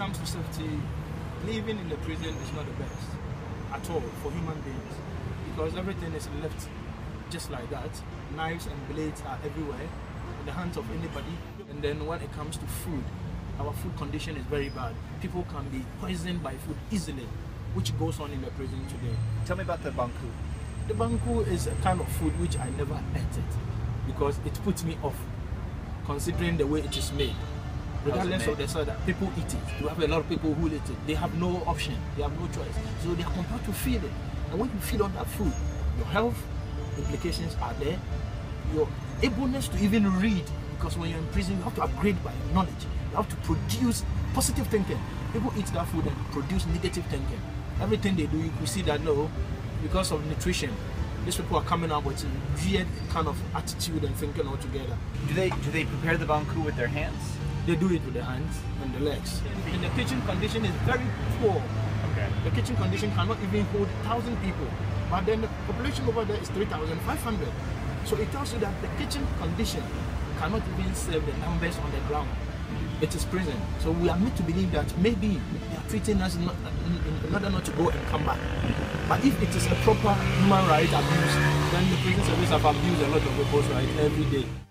comes to safety, living in the prison is not the best at all for human beings because everything is left just like that. Knives and blades are everywhere in the hands of anybody. And then when it comes to food, our food condition is very bad. People can be poisoned by food easily, which goes on in the prison today. Tell me about the banku. The banku is a kind of food which I never ate it because it puts me off considering the way it is made. Regardless of the side that people eat it. You have a lot of people who eat it. They have no option. They have no choice. So they are compelled to feed it. And when you feed on that food, your health implications are there. Your ableness to even read, because when you're in prison, you have to upgrade by knowledge. You have to produce positive thinking. People eat that food and produce negative thinking. Everything they do, you can see that no, because of nutrition, these people are coming out with a weird kind of attitude and thinking altogether. Do they do they prepare the banku with their hands? They do it with the hands and the legs. And the kitchen condition is very poor. Okay. The kitchen condition cannot even hold thousand people. But then the population over there is 3,500. So it tells you that the kitchen condition cannot even serve the numbers on the ground. It is prison. So we are made to believe that maybe they are treating us not, in order not to go and come back. But if it is a proper human rights abuse, then the prison service have abused a lot of people's rights every day.